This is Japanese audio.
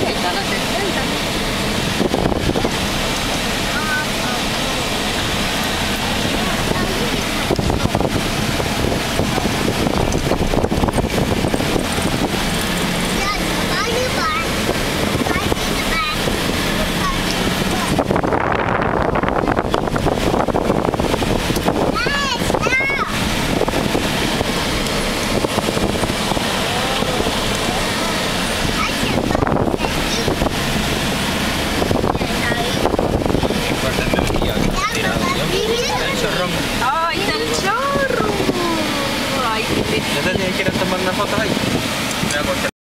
誰いたら絶対いた。Charro. Ay, qué Nadali ay kinataman